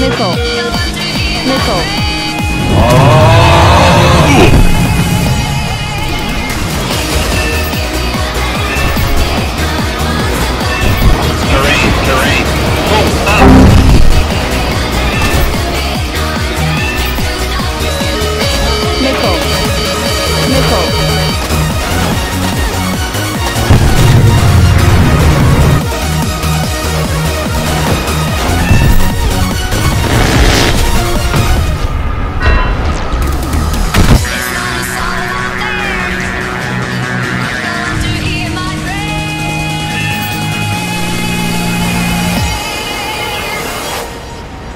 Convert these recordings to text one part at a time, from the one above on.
Nickel. Nickel.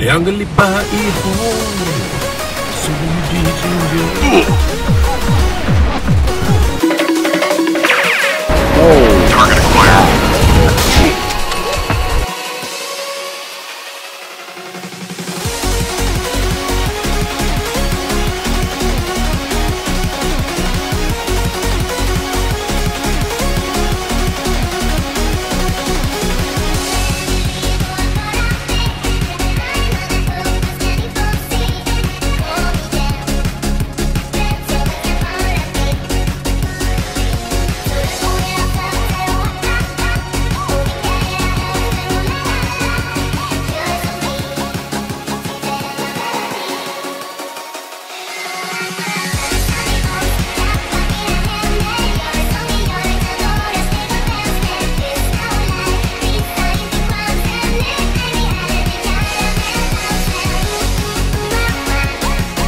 两个礼拜以后，兄弟见面。